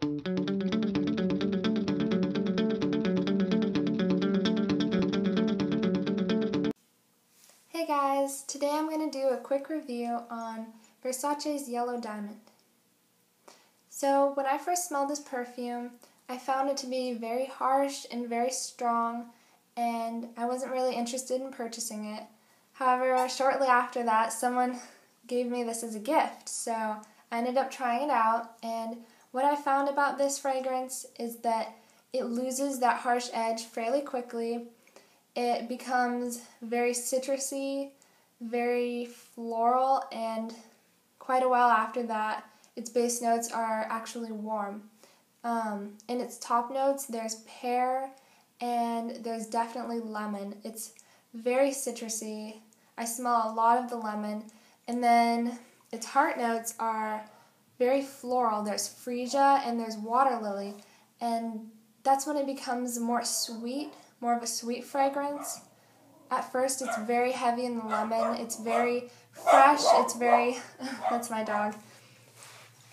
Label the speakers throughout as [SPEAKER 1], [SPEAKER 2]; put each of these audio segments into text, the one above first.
[SPEAKER 1] Hey guys, today I'm going to do a quick review on Versace's Yellow Diamond. So when I first smelled this perfume, I found it to be very harsh and very strong and I wasn't really interested in purchasing it. However, uh, shortly after that, someone gave me this as a gift, so I ended up trying it out and what I found about this fragrance is that it loses that harsh edge fairly quickly. It becomes very citrusy, very floral, and quite a while after that, its base notes are actually warm. Um, in its top notes, there's pear and there's definitely lemon. It's very citrusy. I smell a lot of the lemon. And then its heart notes are very floral. There's freesia and there's water lily. And that's when it becomes more sweet, more of a sweet fragrance. At first, it's very heavy in the lemon. It's very fresh. It's very, that's my dog.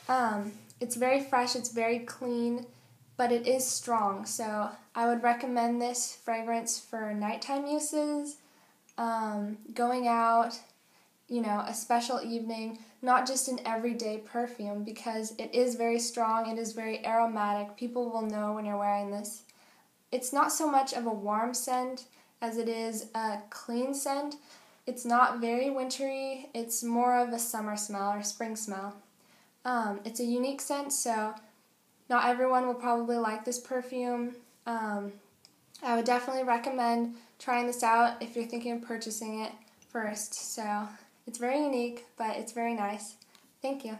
[SPEAKER 1] Um, it's very fresh, it's very clean, but it is strong. So I would recommend this fragrance for nighttime uses, um, going out, you know, a special evening, not just an everyday perfume because it is very strong, it is very aromatic. People will know when you're wearing this. It's not so much of a warm scent as it is a clean scent. It's not very wintry, it's more of a summer smell or spring smell. Um, it's a unique scent, so not everyone will probably like this perfume. Um, I would definitely recommend trying this out if you're thinking of purchasing it first. So it's very unique, but it's very nice. Thank you.